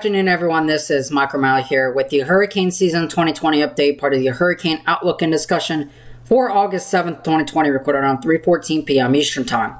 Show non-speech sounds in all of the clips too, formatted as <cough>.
afternoon, everyone. This is Mike Remaley here with the Hurricane Season 2020 update, part of the Hurricane Outlook and Discussion for August 7th, 2020, recorded around 3.14 p.m. Eastern Time.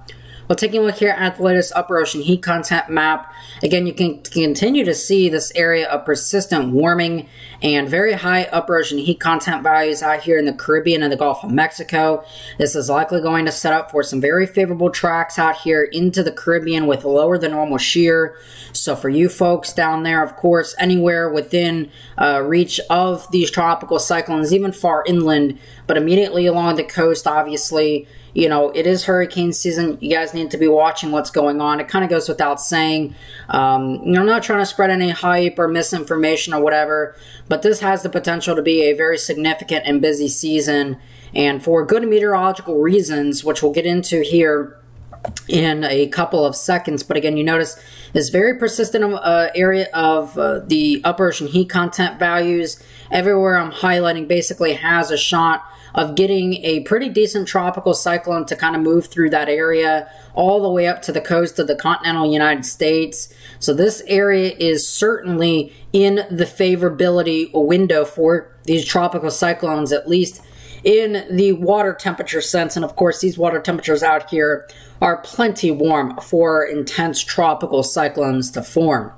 Well, taking a look here at the latest upper ocean heat content map, again, you can continue to see this area of persistent warming and very high upper ocean heat content values out here in the Caribbean and the Gulf of Mexico. This is likely going to set up for some very favorable tracks out here into the Caribbean with lower than normal shear. So for you folks down there, of course, anywhere within uh, reach of these tropical cyclones, even far inland, but immediately along the coast, obviously, you know, it is hurricane season. You guys need to be watching what's going on. It kind of goes without saying. Um, you know, I'm not trying to spread any hype or misinformation or whatever, but this has the potential to be a very significant and busy season. And for good meteorological reasons, which we'll get into here in a couple of seconds. But again, you notice this very persistent uh, area of uh, the upper ocean heat content values. Everywhere I'm highlighting basically has a shot of getting a pretty decent tropical cyclone to kind of move through that area all the way up to the coast of the continental United States. So this area is certainly in the favorability window for these tropical cyclones, at least in the water temperature sense. And of course, these water temperatures out here are plenty warm for intense tropical cyclones to form.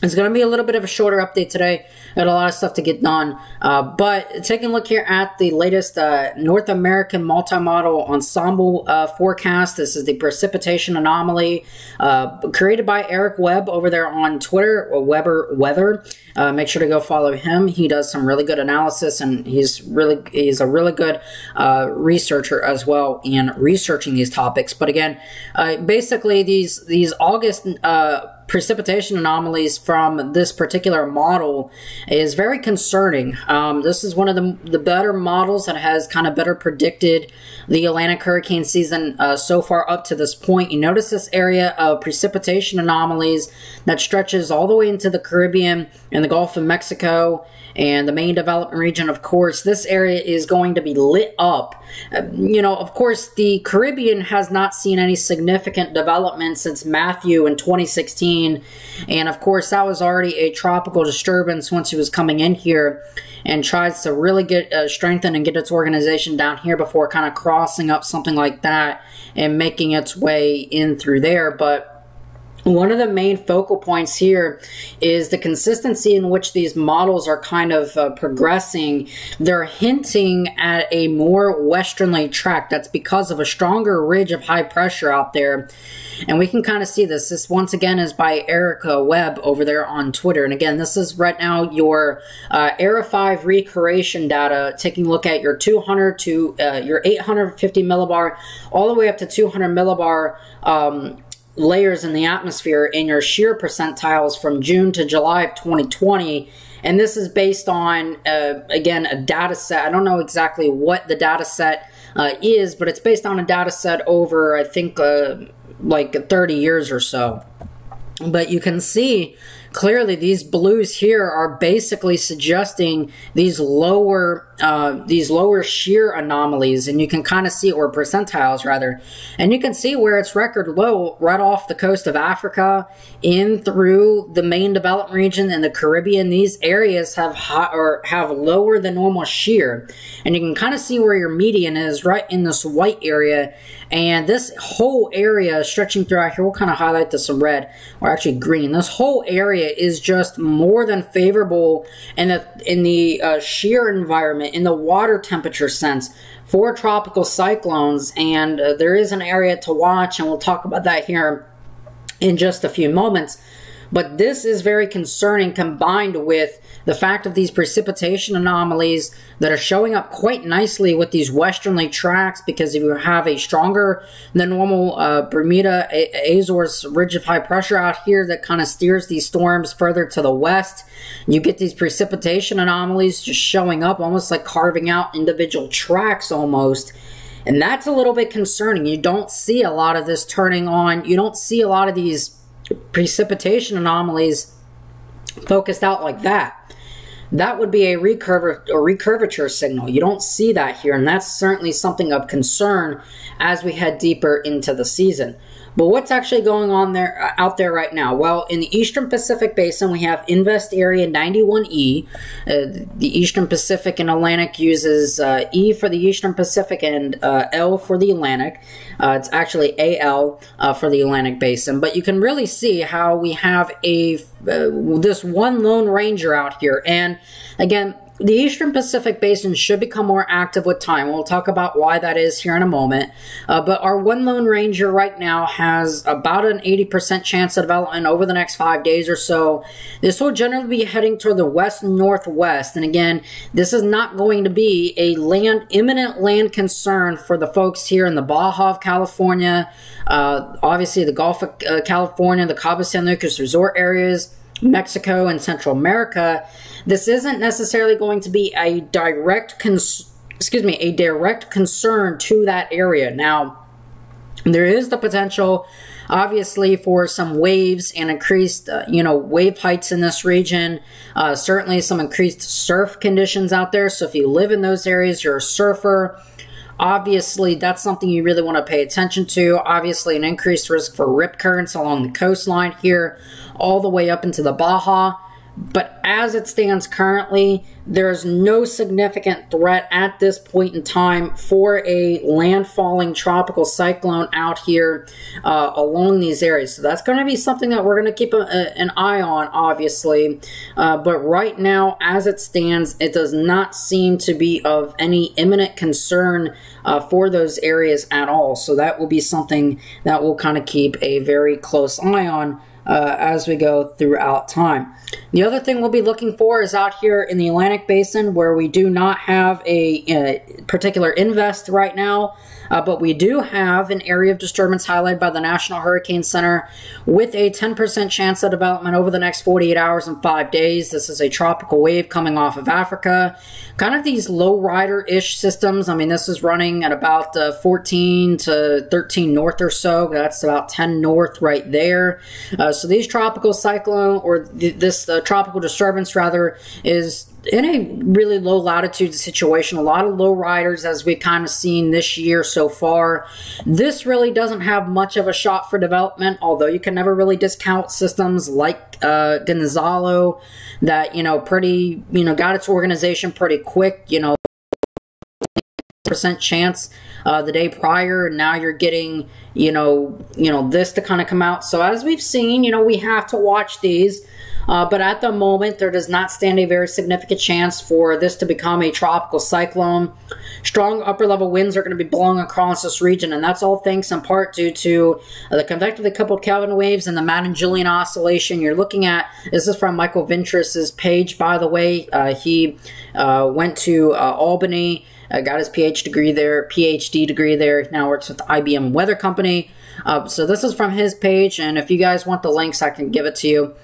It's going to be a little bit of a shorter update today. Got a lot of stuff to get done. Uh, but taking a look here at the latest uh, North American multi-model ensemble uh, forecast. This is the precipitation anomaly uh, created by Eric Webb over there on Twitter, Webber Weather. Uh, make sure to go follow him. He does some really good analysis, and he's really he's a really good uh, researcher as well in researching these topics. But again, basically these these August precipitation anomalies from this particular model is very concerning. Um, this is one of the, the better models that has kind of better predicted the Atlantic hurricane season uh, so far up to this point. You notice this area of precipitation anomalies that stretches all the way into the Caribbean and the Gulf of Mexico and the main development region, of course, this area is going to be lit up. Uh, you know, of course, the Caribbean has not seen any significant development since Matthew in 2016. And of course, that was already a tropical disturbance once it was coming in here and tries to really get uh, strengthen and get its organization down here before kind of crossing up something like that and making its way in through there. But one of the main focal points here is the consistency in which these models are kind of uh, progressing. They're hinting at a more westerly track. That's because of a stronger ridge of high pressure out there. And we can kind of see this. This once again is by Erica Webb over there on Twitter. And again, this is right now your uh, ERA 5 recreation data, taking a look at your 200 to uh, your 850 millibar all the way up to 200 millibar um, layers in the atmosphere in your shear percentiles from June to July of 2020. And this is based on, uh, again, a data set. I don't know exactly what the data set uh, is, but it's based on a data set over, I think, uh, like 30 years or so. But you can see clearly these blues here are basically suggesting these lower uh, these lower shear anomalies and you can kind of see or percentiles rather and you can see where it's record low right off the coast of Africa in through the main development region and the Caribbean. These areas have high, or have lower than normal shear and you can kind of see where your median is right in this white area and this whole area stretching throughout here we'll kind of highlight this in red or actually green. This whole area is just more than favorable in the in the uh, shear environment, in the water temperature sense for tropical cyclones. And uh, there is an area to watch, and we'll talk about that here in just a few moments. But this is very concerning combined with the fact of these precipitation anomalies that are showing up quite nicely with these westerly tracks because if you have a stronger than normal uh, Bermuda Azores ridge of high pressure out here that kind of steers these storms further to the west, you get these precipitation anomalies just showing up almost like carving out individual tracks almost. And that's a little bit concerning. You don't see a lot of this turning on. You don't see a lot of these precipitation anomalies focused out like that. That would be a, recurv- a recurvature signal. You don't see that here, and that's certainly something of concern as we head deeper into the season. But what's actually going on there uh, out there right now? Well, in the Eastern Pacific Basin, we have Invest Area 91E. Uh, the Eastern Pacific and Atlantic uses uh, E for the Eastern Pacific and uh, L for the Atlantic. Uh, it's actually AL uh, for the Atlantic Basin. But you can really see how we have a this one lone ranger out here. And again, the Eastern Pacific Basin should become more active with time. We'll talk about why that is here in a moment. Uh, but our one Lone Ranger right now has about an 80% chance of development over the next five days or so. This will generally be heading toward the west northwest. And again, this is not going to be a land imminent land concern for the folks here in the Baja of California, uh, obviously the Gulf of uh, California, the Cabo San Lucas resort areas. Mexico and Central America, this isn't necessarily going to be a direct excuse me, a direct concern to that area. Now, there is the potential obviously for some waves and increased uh, you know wave heights in this region uh, certainly some increased surf conditions out there so if you live in those areas you're a surfer obviously that's something you really want to pay attention to obviously an increased risk for rip currents along the coastline here all the way up into the Baja. But as it stands currently, there's no significant threat at this point in time for a landfalling tropical cyclone out here uh, along these areas. So that's going to be something that we're going to keep a, a, an eye on, obviously. Uh, but right now, as it stands, it does not seem to be of any imminent concern uh, for those areas at all. So that will be something that we'll kind of keep a very close eye on uh, as we go throughout time. The other thing we'll be looking for is out here in the Atlantic Basin where we do not have a, a particular invest right now. Uh, but we do have an area of disturbance highlighted by the National Hurricane Center with a 10% chance of development over the next 48 hours and five days. This is a tropical wave coming off of Africa. Kind of these low rider ish systems. I mean, this is running at about uh, 14 to 13 north or so. That's about 10 north right there. Uh, so these tropical cyclone or th this uh, tropical disturbance rather is in a really low latitude situation, a lot of low riders as we've kind of seen this year so far. This really doesn't have much of a shot for development, although you can never really discount systems like uh, Gonzalo that, you know, pretty, you know, got its organization pretty quick, you know, percent chance uh, the day prior and now you're getting you know you know this to kind of come out so as we've seen you know we have to watch these uh, but at the moment, there does not stand a very significant chance for this to become a tropical cyclone. Strong upper level winds are going to be blowing across this region, and that's all thanks in part due to uh, the convectively coupled Kelvin waves and the Madden-Julian oscillation. You're looking at, this is from Michael Ventrice's page, by the way. Uh, he uh, went to uh, Albany, uh, got his PhD degree there, PhD degree there, now works with the IBM Weather Company. Uh, so this is from his page, and if you guys want the links, I can give it to you.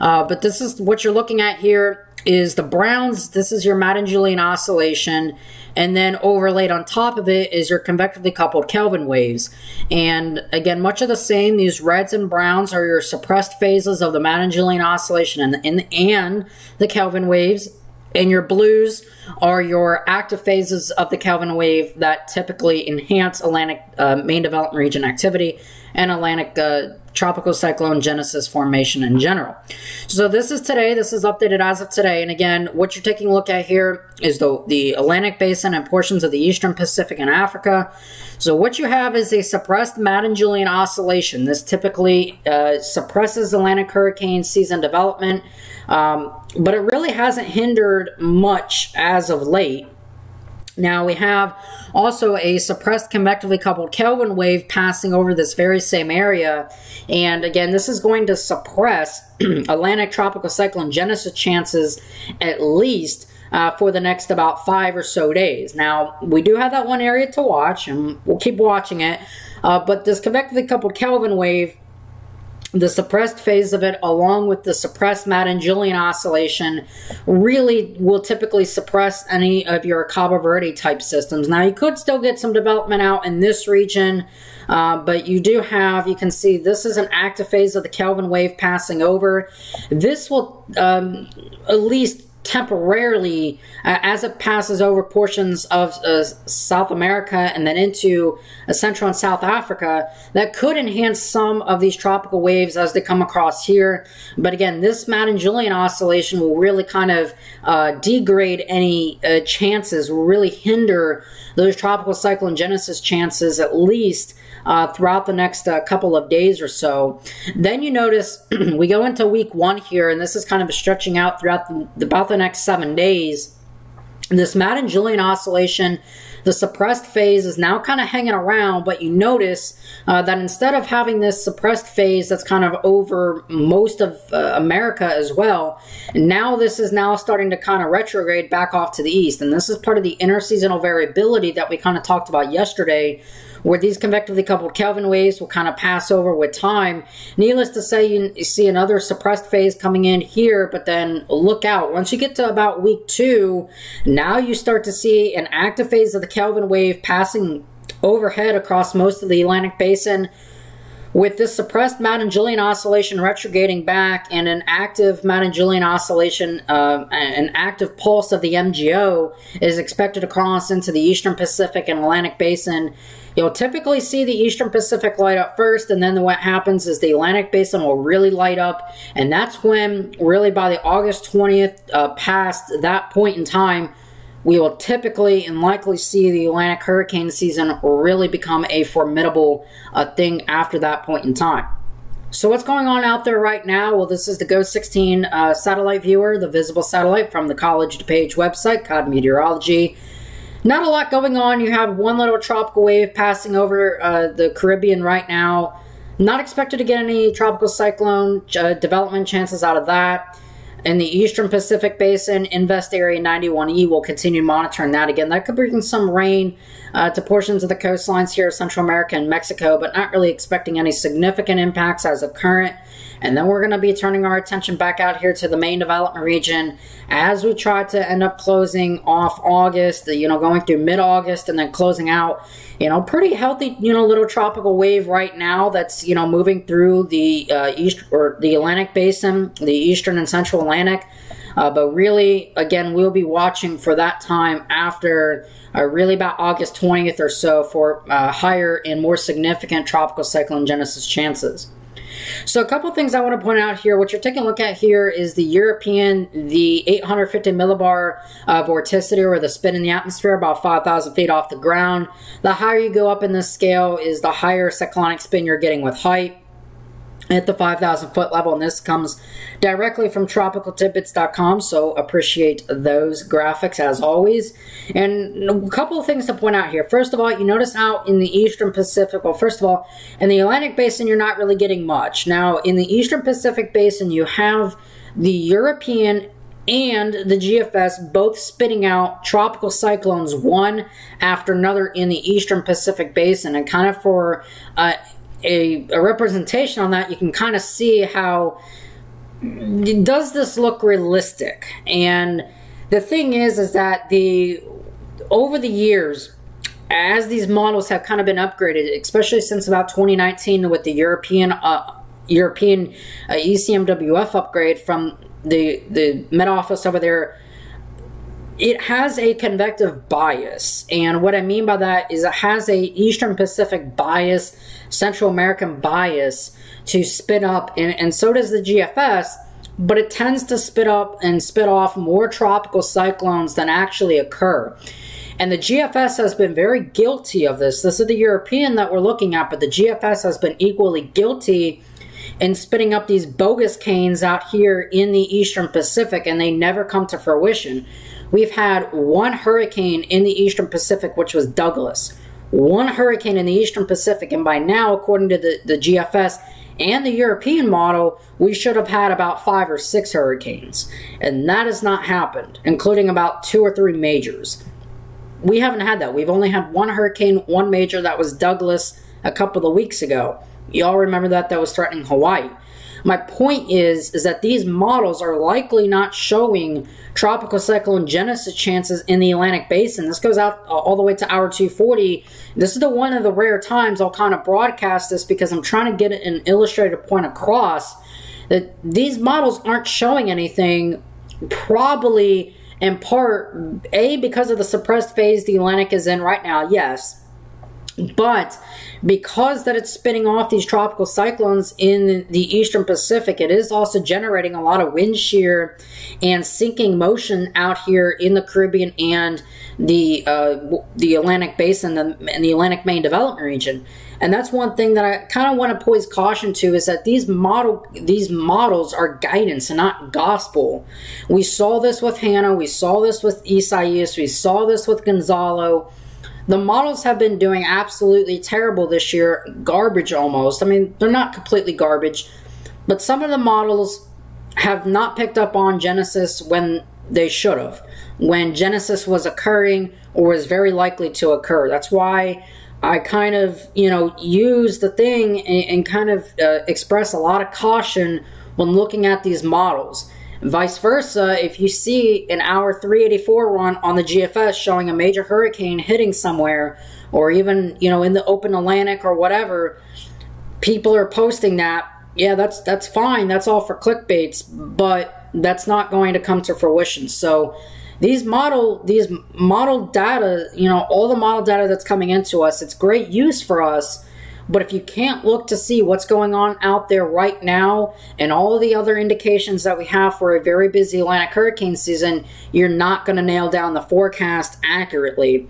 Uh, but this is what you're looking at here is the Browns. This is your Madden-Julian oscillation. And then overlaid on top of it is your convectively coupled Kelvin waves. And again, much of the same. These reds and browns are your suppressed phases of the Madden-Julian oscillation and, and, and the Kelvin waves. And your blues are your active phases of the Kelvin wave that typically enhance Atlantic uh, main development region activity and Atlantic uh, tropical cyclone genesis formation in general. So this is today. This is updated as of today. And again, what you're taking a look at here is the, the Atlantic Basin and portions of the Eastern Pacific and Africa. So what you have is a suppressed Madden-Julian oscillation. This typically uh, suppresses Atlantic hurricane season development, um, but it really hasn't hindered much as of late. Now we have also a suppressed convectively coupled Kelvin wave passing over this very same area. And again, this is going to suppress <clears throat> Atlantic tropical cyclone genesis chances at least uh, for the next about five or so days. Now, we do have that one area to watch, and we'll keep watching it. Uh, but this convectively coupled Kelvin wave the suppressed phase of it, along with the suppressed Madden-Julian oscillation, really will typically suppress any of your Cabo Verde type systems. Now, you could still get some development out in this region, uh, but you do have, you can see this is an active phase of the Kelvin wave passing over. This will um, at least temporarily uh, as it passes over portions of uh, South America and then into uh, Central and South Africa that could enhance some of these tropical waves as they come across here. But again, this Madden-Julian oscillation will really kind of uh, degrade any uh, chances, will really hinder those tropical cyclone genesis chances at least uh, throughout the next uh, couple of days or so. Then you notice <clears throat> we go into week one here, and this is kind of stretching out throughout the, about the next seven days. This Madden-Julian oscillation the suppressed phase is now kind of hanging around, but you notice uh, that instead of having this suppressed phase that's kind of over most of uh, America as well, now this is now starting to kind of retrograde back off to the east. And this is part of the intraseasonal variability that we kind of talked about yesterday where these convectively coupled Kelvin waves will kind of pass over with time. Needless to say, you see another suppressed phase coming in here, but then look out. Once you get to about week two, now you start to see an active phase of the Kelvin wave passing overhead across most of the Atlantic basin with this suppressed Madden-Julian oscillation retrograding back and an active Madden-Julian oscillation, uh, an active pulse of the MJO is expected to cross into the Eastern Pacific and Atlantic Basin. You'll typically see the Eastern Pacific light up first, and then what happens is the Atlantic Basin will really light up, and that's when, really by the August 20th, uh, past that point in time, we will typically and likely see the Atlantic hurricane season really become a formidable uh, thing after that point in time. So what's going on out there right now? Well, this is the GOES 16 uh, satellite viewer, the visible satellite from the College DuPage website, COD Meteorology. Not a lot going on. You have one little tropical wave passing over uh, the Caribbean right now. Not expected to get any tropical cyclone uh, development chances out of that. In the Eastern Pacific Basin, Invest Area 91E will continue monitoring that again. That could bring some rain uh, to portions of the coastlines here, of Central America and Mexico, but not really expecting any significant impacts as of current. And then we're going to be turning our attention back out here to the main development region as we try to end up closing off August, you know, going through mid-August and then closing out, you know, pretty healthy, you know, little tropical wave right now that's, you know, moving through the uh, east or the Atlantic basin, the eastern and central Atlantic. Uh, but really, again, we'll be watching for that time after uh, really about August 20th or so for uh, higher and more significant tropical cyclone genesis chances. So a couple things I want to point out here. What you're taking a look at here is the European, the 850 millibar uh, vorticity or the spin in the atmosphere about 5,000 feet off the ground. The higher you go up in this scale is the higher cyclonic spin you're getting with height at the 5,000 foot level, and this comes directly from tropicaltidbits.com, so appreciate those graphics as always. And a couple of things to point out here. First of all, you notice how in the Eastern Pacific, well, first of all, in the Atlantic Basin, you're not really getting much. Now, in the Eastern Pacific Basin, you have the European and the GFS both spitting out tropical cyclones one after another in the Eastern Pacific Basin, and kind of for uh, a, a representation on that, you can kind of see how does this look realistic? And the thing is, is that the over the years, as these models have kind of been upgraded, especially since about 2019 with the European uh, European uh, ECMWF upgrade from the the Met Office over there it has a convective bias. And what I mean by that is it has a Eastern Pacific bias, Central American bias to spit up, and, and so does the GFS, but it tends to spit up and spit off more tropical cyclones than actually occur. And the GFS has been very guilty of this. This is the European that we're looking at, but the GFS has been equally guilty in spitting up these bogus canes out here in the Eastern Pacific, and they never come to fruition. We've had one hurricane in the Eastern Pacific, which was Douglas. One hurricane in the Eastern Pacific, and by now, according to the, the GFS and the European model, we should have had about five or six hurricanes. And that has not happened, including about two or three majors. We haven't had that. We've only had one hurricane, one major, that was Douglas a couple of weeks ago. Y'all remember that? That was threatening Hawaii. My point is, is that these models are likely not showing tropical cyclone genesis chances in the Atlantic Basin. This goes out uh, all the way to hour 240. This is the one of the rare times I'll kind of broadcast this because I'm trying to get an illustrated point across that these models aren't showing anything probably in part, A, because of the suppressed phase the Atlantic is in right now, yes. But because that it's spinning off these tropical cyclones in the eastern Pacific, it is also generating a lot of wind shear and sinking motion out here in the Caribbean and the uh, the Atlantic Basin and the Atlantic Main Development Region. And that's one thing that I kind of want to poise caution to is that these model these models are guidance and not gospel. We saw this with Hanna, we saw this with Isaias, we saw this with Gonzalo. The models have been doing absolutely terrible this year, garbage almost. I mean, they're not completely garbage, but some of the models have not picked up on Genesis when they should have, when Genesis was occurring or was very likely to occur. That's why I kind of, you know, use the thing and, and kind of uh, express a lot of caution when looking at these models. Vice versa, if you see an hour 384 run on the GFS showing a major hurricane hitting somewhere, or even, you know, in the open Atlantic or whatever, people are posting that. Yeah, that's that's fine. That's all for clickbaits, but that's not going to come to fruition. So these model these model data, you know, all the model data that's coming into us, it's great use for us. But if you can't look to see what's going on out there right now and all the other indications that we have for a very busy Atlantic hurricane season, you're not going to nail down the forecast accurately.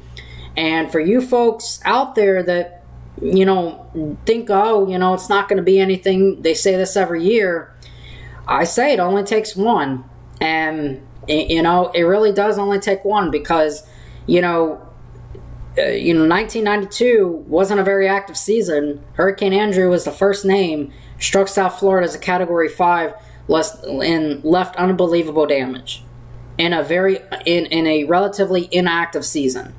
And for you folks out there that, you know, think, oh, you know, it's not going to be anything, they say this every year, I say it only takes one. And you know, it really does only take one because, you know, uh, you know, 1992 wasn't a very active season. Hurricane Andrew was the first name, struck South Florida as a Category Five, less, and left unbelievable damage in a very in in a relatively inactive season.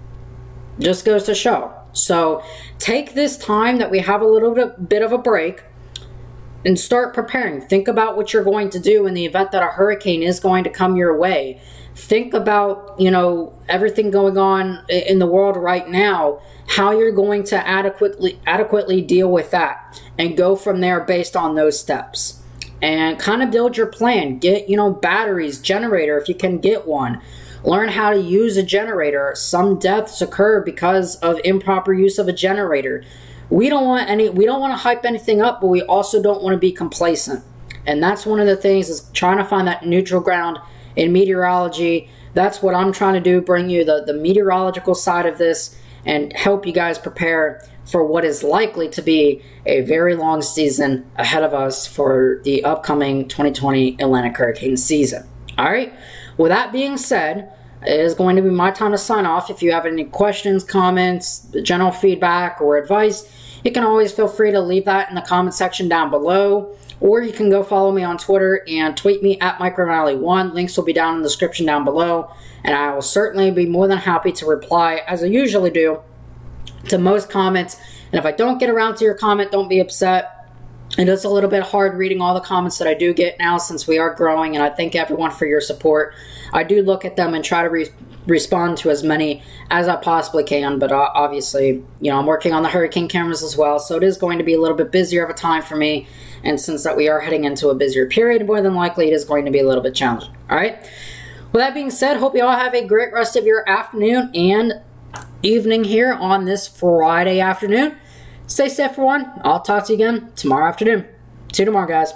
Just goes to show. So take this time that we have a little bit, bit of a break and start preparing. Think about what you're going to do in the event that a hurricane is going to come your way. Think about, you know, everything going on in the world right now, how you're going to adequately adequately deal with that and go from there based on those steps. And kind of build your plan. Get, you know, batteries, generator if you can get one. Learn how to use a generator. Some deaths occur because of improper use of a generator we don't want any we don't want to hype anything up but we also don't want to be complacent. And that's one of the things is trying to find that neutral ground in meteorology. That's what i'm trying to do bring you the, the meteorological side of this and help you guys prepare for what is likely to be a very long season ahead of us for the upcoming 2020 atlantic hurricane season. All right? With that being said it is going to be my time to sign off. If you have any questions, comments, general feedback, or advice, you can always feel free to leave that in the comment section down below. Or you can go follow me on Twitter and tweet me at MikeRemaley1. Links will be down in the description down below. And I will certainly be more than happy to reply, as I usually do, to most comments. And if I don't get around to your comment, don't be upset. It is a little bit hard reading all the comments that I do get now since we are growing, and I thank everyone for your support. I do look at them and try to re respond to as many as I possibly can, but uh, obviously, you know, I'm working on the hurricane cameras as well, so it is going to be a little bit busier of a time for me, and since that we are heading into a busier period, more than likely it is going to be a little bit challenging. All right? With that being said, hope you all have a great rest of your afternoon and evening here on this Friday afternoon. Stay safe, everyone. I'll talk to you again tomorrow afternoon. See you tomorrow, guys.